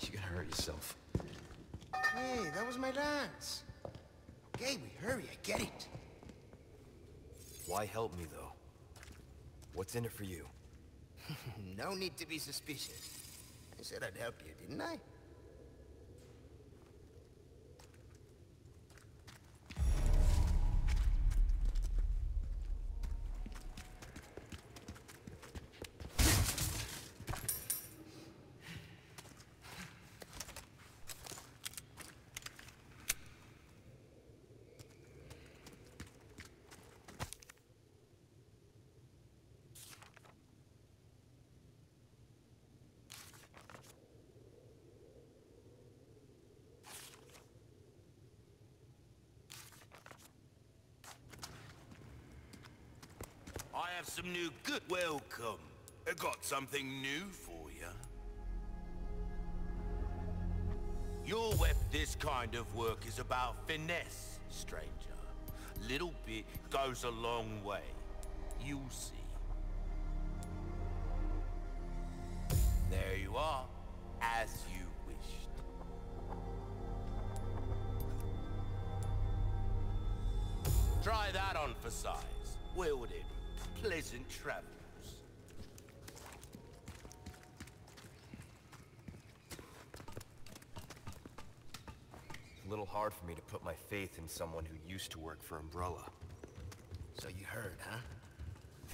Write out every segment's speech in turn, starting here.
You're gonna hurt yourself. Hey, that was my lance. Okay, we hurry, I get it. Why help me, though? What's in it for you? no need to be suspicious. I said I'd help you, didn't I? I have some new good welcome. I got something new for you. Your web this kind of work is about finesse, stranger. Little bit goes a long way. You'll see. There you are, as you wished. Try that on for size. Wield it. Pleasant travels. It's a little hard for me to put my faith in someone who used to work for Umbrella. So you heard, huh?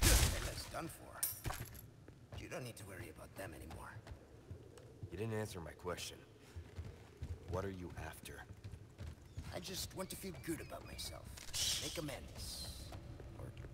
They're less done for. You don't need to worry about them anymore. You didn't answer my question. What are you after? I just want to feel good about myself. Make amends.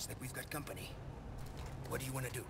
Looks like we've got company. What do you want to do?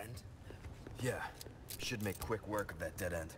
Friend. Yeah, should make quick work of that dead end.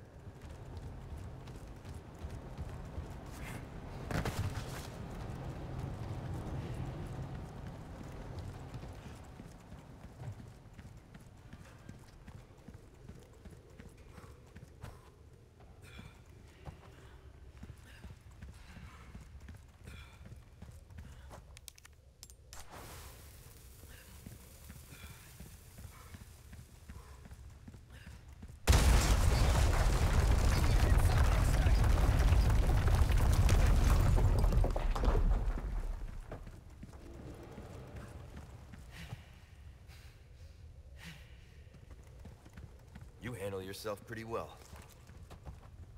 Handle yourself pretty well.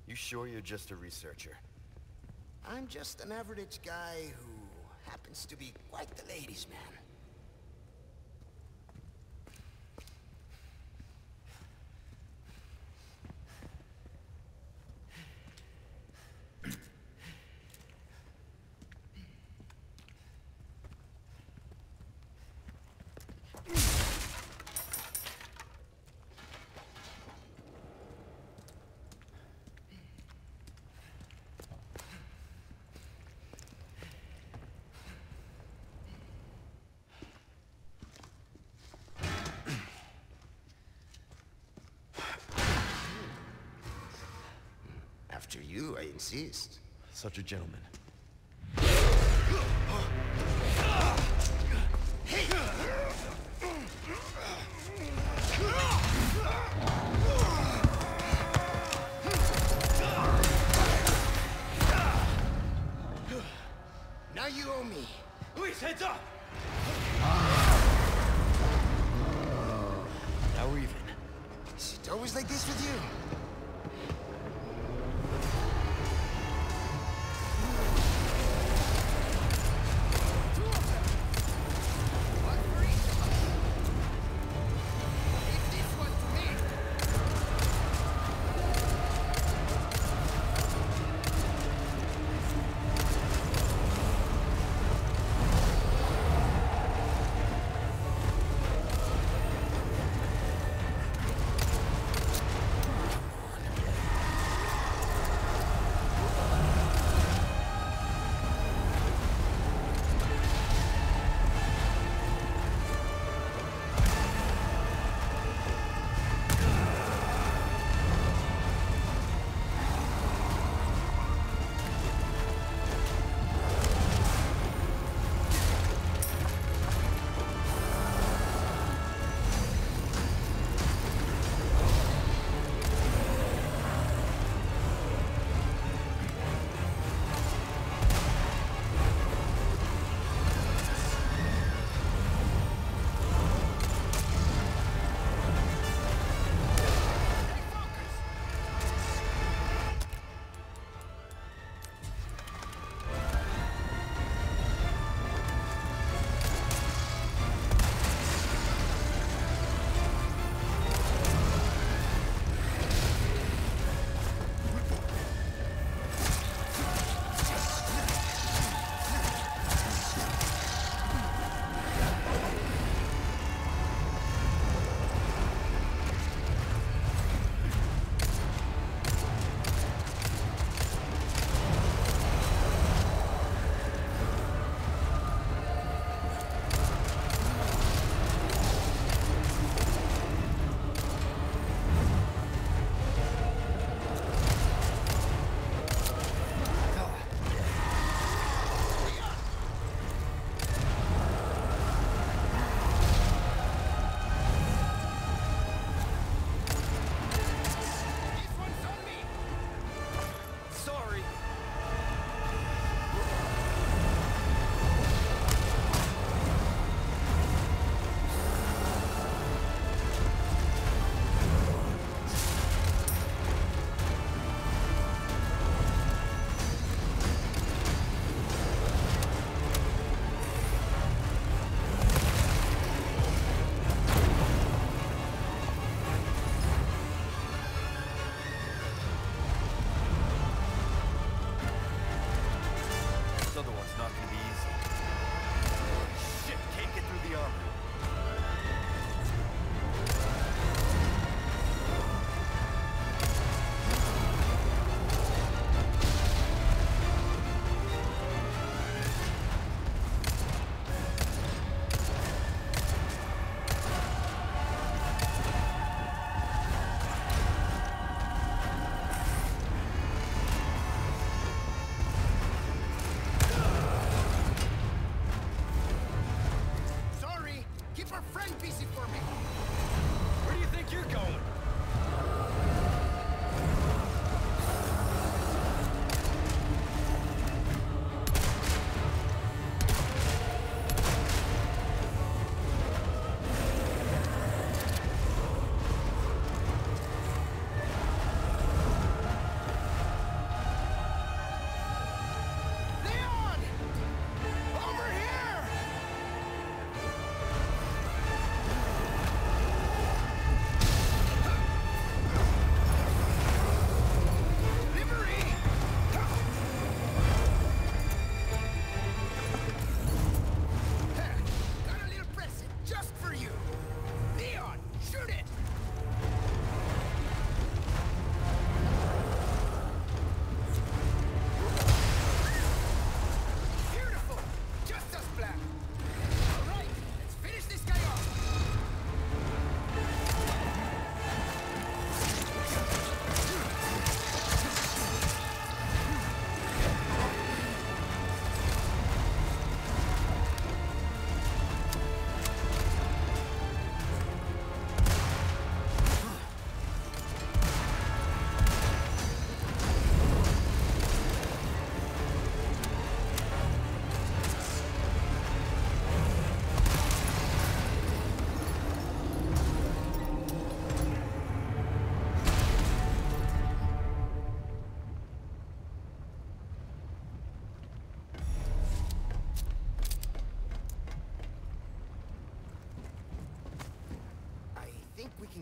You sure you're just a researcher? I'm just an average guy who happens to be quite the ladies' man. After you, I insist. Such a gentleman. Now you owe me. Luis, heads up! Now we're even. Is it always like this with you?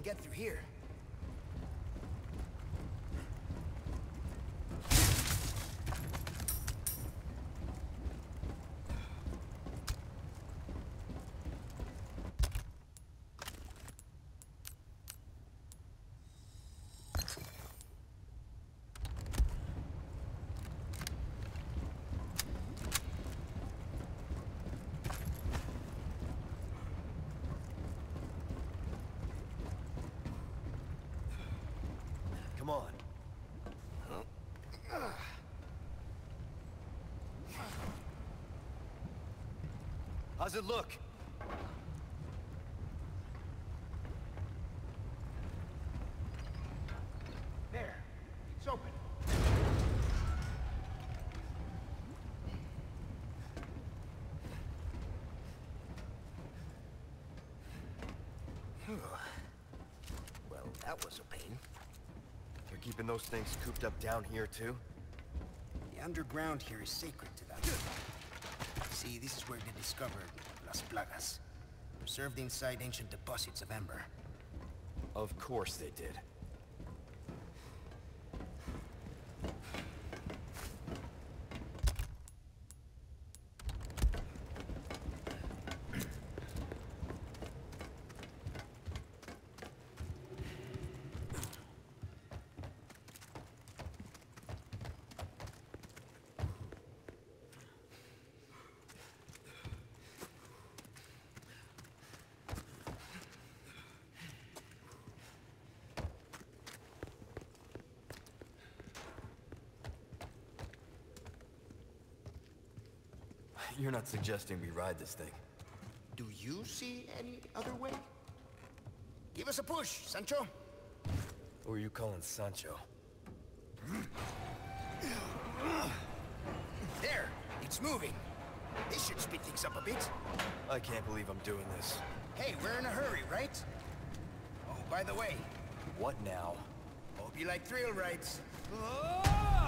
Get through here. Come on. How's it look? There. It's open. well, that was a pain. They're keeping those things cooped up down here, too? The underground here is sacred to them. See, this is where they discovered Las Plagas. Preserved inside ancient deposits of amber. Of course they did. You're not suggesting we ride this thing. Do you see any other way? Give us a push, Sancho. Who are you calling Sancho? There! It's moving. This should speed things up a bit. I can't believe I'm doing this. Hey, we're in a hurry, right? Oh, by the way, What now? hope you like thrill rides. We're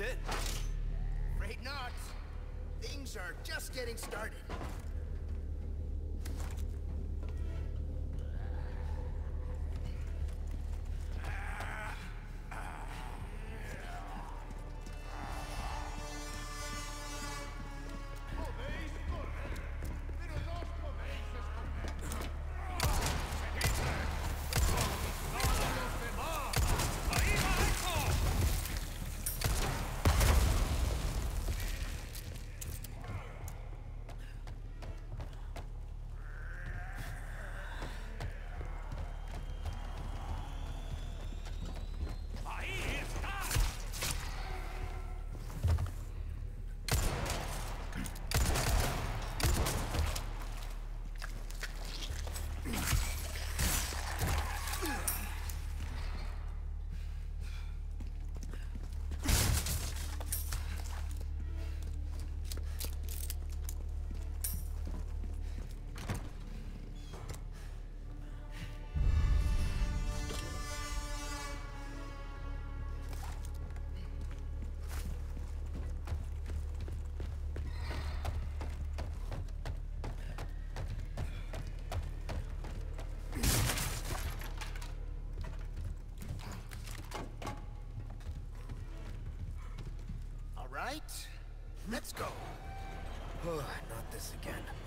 it? right, let's go. Oh, not this again.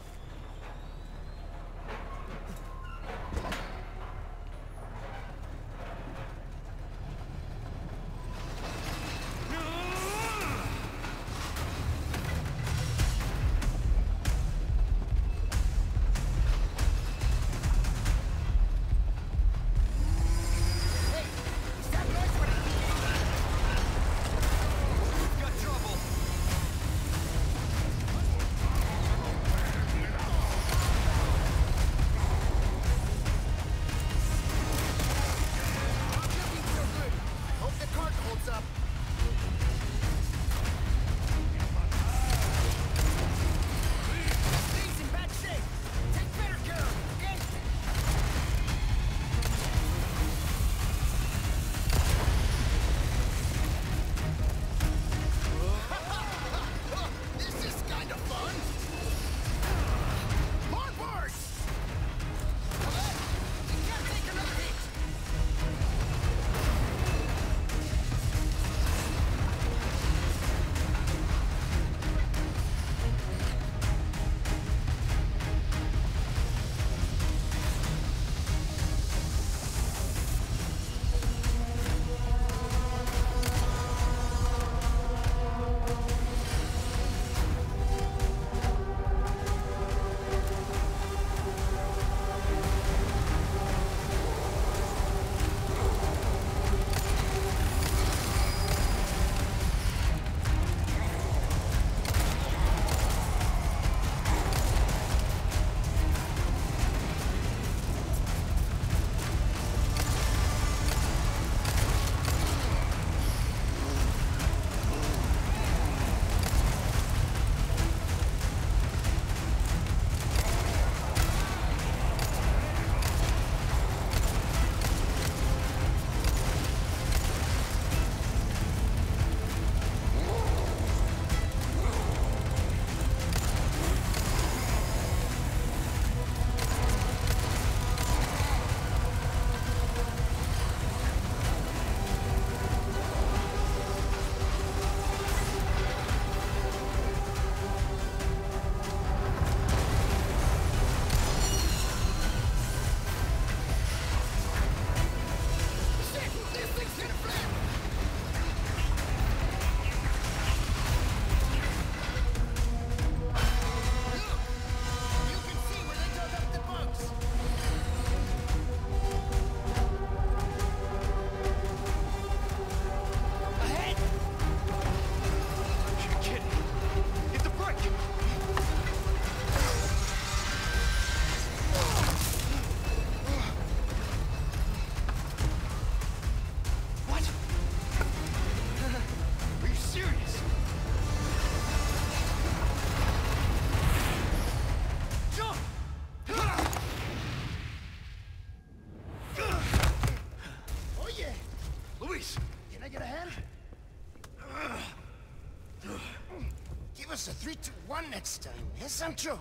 Three, two, one next time. Yes, Sancho?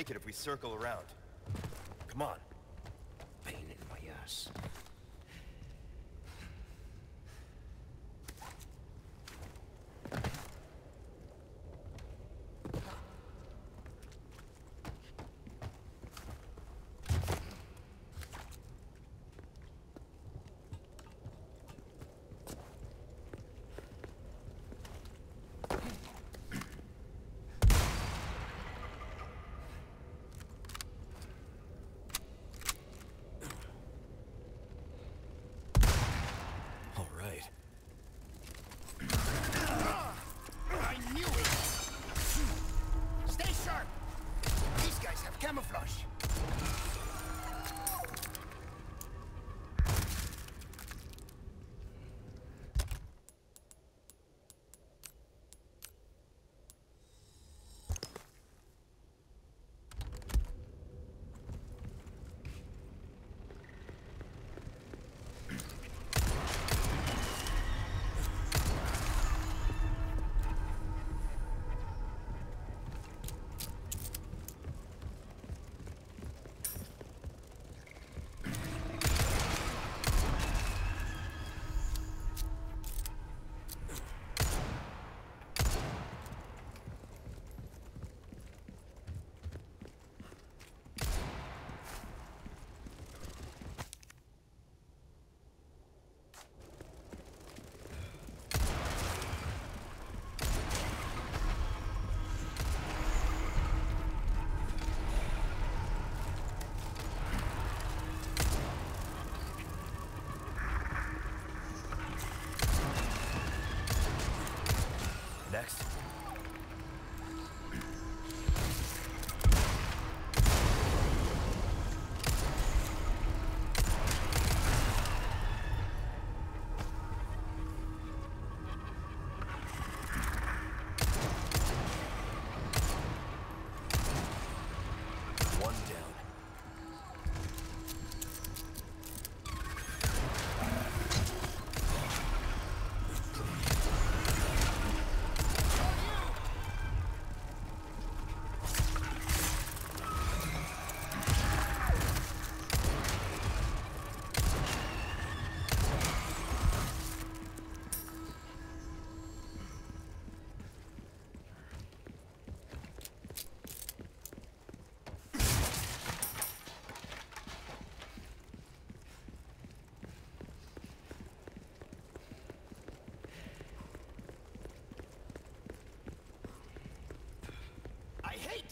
make it if we circle around. Come on. Pain in my ass.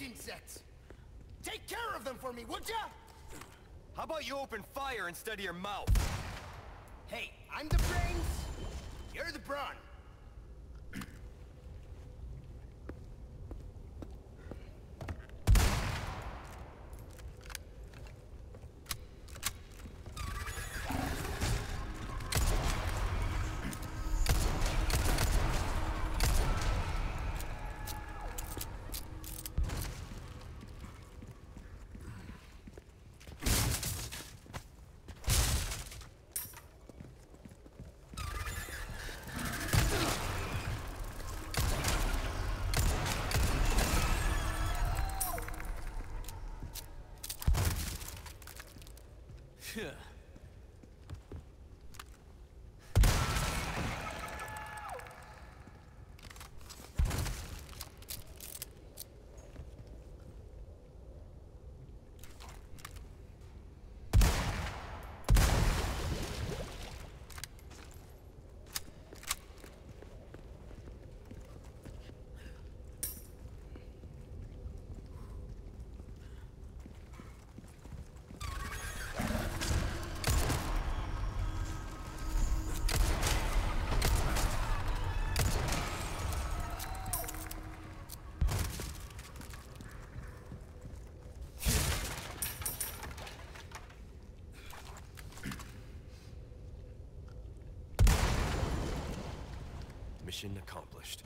Insects! Take care of them for me, would ya? How about you open fire instead of your mouth? Hey, I'm the brains, you're the brawn. Mission accomplished.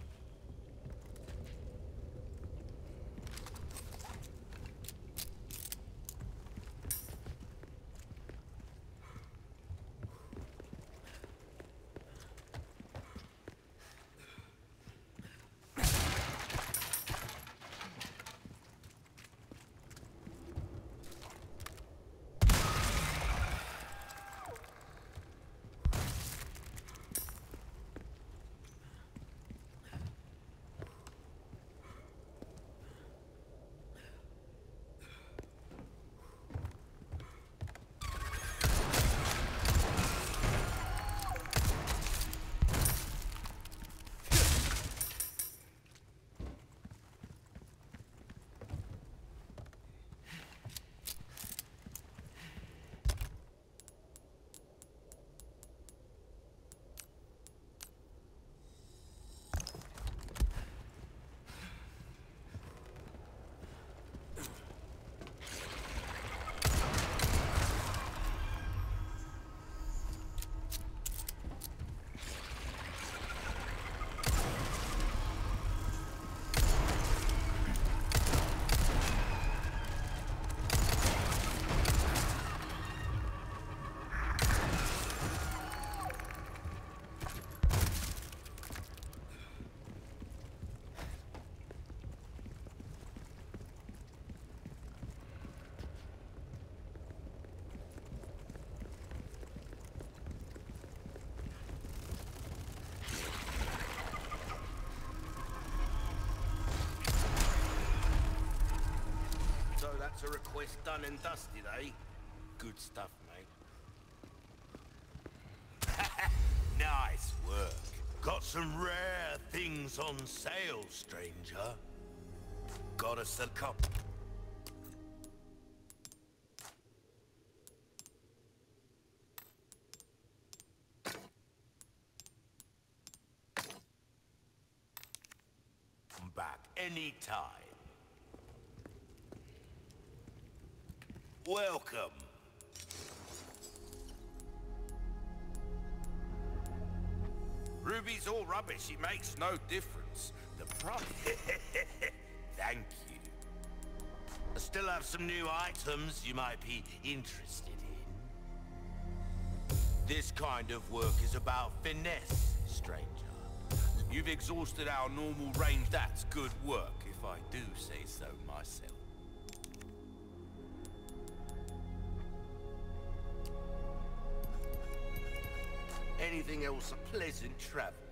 So that's a request done and dusted, eh? Good stuff, mate. nice work. Got some rare things on sale, stranger. Got us a couple. any time. Welcome. Ruby's all rubbish. It makes no difference. The problem... Thank you. I still have some new items you might be interested in. This kind of work is about finesse, stranger. You've exhausted our normal range. That's good work, if I do say so myself. Anything else a pleasant travels?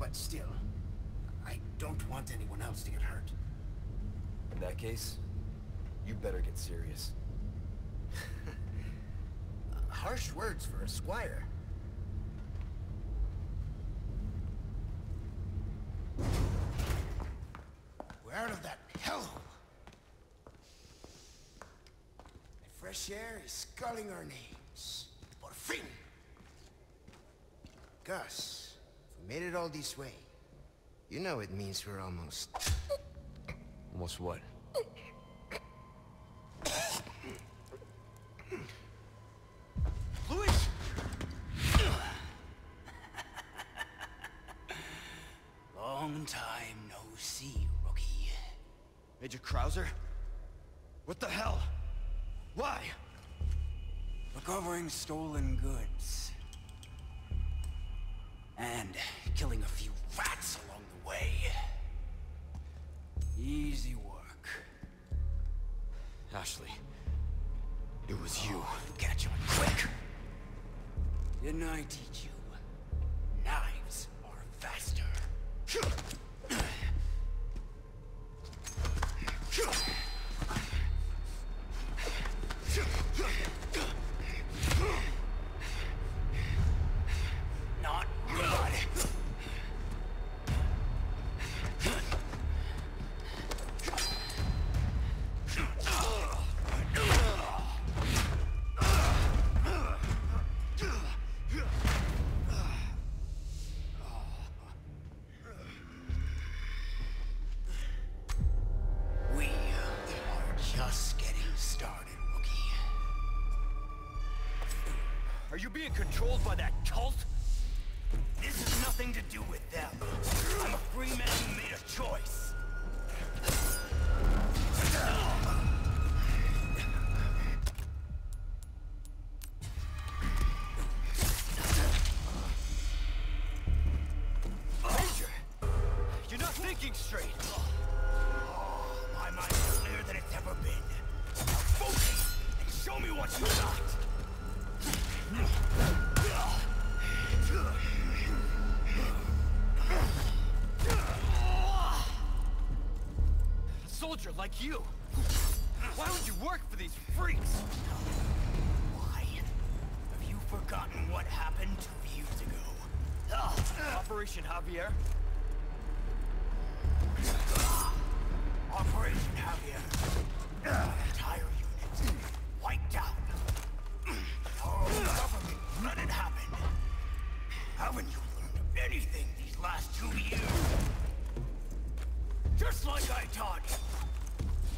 But still, I don't want anyone else to get hurt. In that case, you better get serious. Harsh words for a squire. We're out of that hellhole. The fresh air is sculling our names. Por fin! Gus, made it all this way, you know it means we're almost... Almost what? Luis! Long time no see, rookie. Major Krauser? What the hell? Why? Recovering stolen goods. Was you. Catch on quick. Didn't I teach you? Are being controlled by that cult? This has nothing to do with them. I'm a free man who made a choice. Soldier like you! Why would you work for these freaks? Why? Have you forgotten what happened two years ago? Ah. Operation Javier? Operation Javier. Entire unit wiped out. Our own government let it happen. Haven't you learned anything these last two years? Just like I taught you.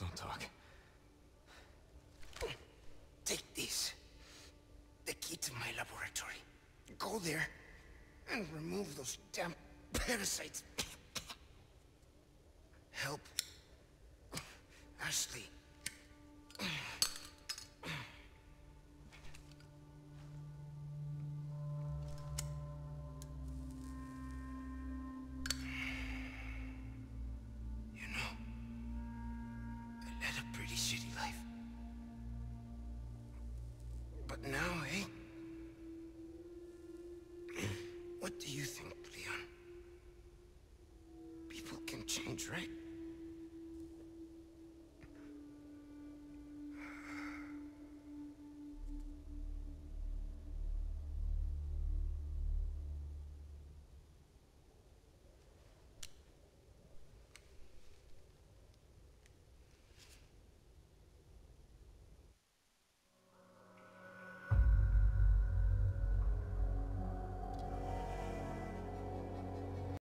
Don't talk. Take this. The key to my laboratory. Go there and remove those damn parasites. Help. Ashley.